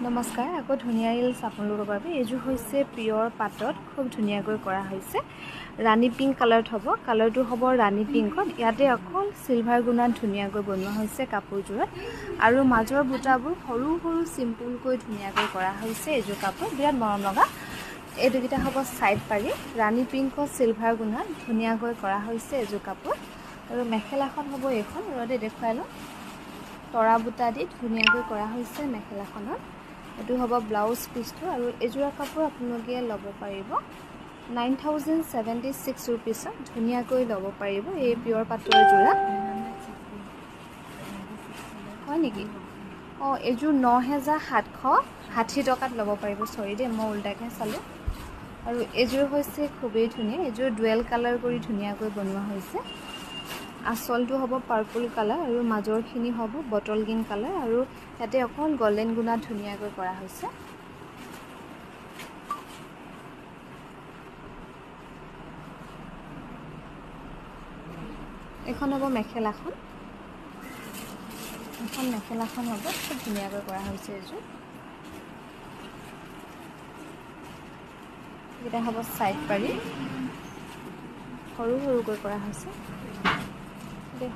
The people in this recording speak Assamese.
নমস্কাৰ আকৌ ধুনীয়া ৰিলছ আপোনালোকৰ বাবে। এইযোৰ হৈছে পিয়ৰ পাটত খুব ধুনীয়াকৈ কৰা হৈছে। ৰাণী পিংক কালাৰত হ'ব। কালাৰটো হ'ব ৰাণী পিংকত। ইয়াতে অকল চিলভাৰ গুণাত ধুনীয়াকৈ বনোৱা হৈছে কাপোৰযোৰত। আৰু মাজৰ বুটাবোৰ সৰু সৰু চিম্পুলকৈ ধুনীয়াকৈ কৰা হৈছে এইযোৰ কাপোৰ। বিৰাট মৰম লগা। এইটোকেইটা হ'ব ছাইড পাৰি। ৰাণী পিংকত চিলভাৰ গুণাত ধুনীয়াকৈ কৰা হৈছে এইযোৰ কাপোৰ। আৰু মেখেলাখন হ'ব এইখন। ৰ'দে দেখুৱাই লওঁ। তৰা বুটা দি ধুনীয়াকৈ কৰা হৈছে মেখেলাখনত। এইটো হ'ব ব্লাউজ পিচটো আৰু এযোৰা কাপোৰ আপোনালোকে ল'ব পাৰিব। নাইন থাউজেণ্ড ছেভেণ্টি ছিক্স ৰুপিছত ধুনীয়াকৈ ল'ব পাৰিব এই পিয়ৰ পাটৰ যোৰা। হয় নেকি? অঁ এইযোৰ ন হেজাৰ সাতশ ষাঠি টকাত ল'ব পাৰিব। চৰি দেই মই ওল্টাকৈ চালোঁ। আৰু এইযোৰ হৈছে খুবেই ধুনীয়া। এইযোৰ ডুৱেল কালাৰ কৰি ধুনীয়াকৈ বনোৱা হৈছে। আচলটো হ'ব পাৰ্পল কালাৰ আৰু মাজৰখিনি হ'ব বটল গ্ৰীণ কালাৰ আৰু ইয়াতে অকল গল্ডেন গুণাত ধুনীয়াকৈ কৰা হৈছে। এইখন হ'ব মেখেলাখন। এখন মেখেলাখন হ'ব খুব ধুনীয়াকৈ কৰা হৈছে এইযোৰ এইকেইটা হ'ব ছাইড পাৰি। সৰু সৰুকৈ কৰা হৈছে। দেই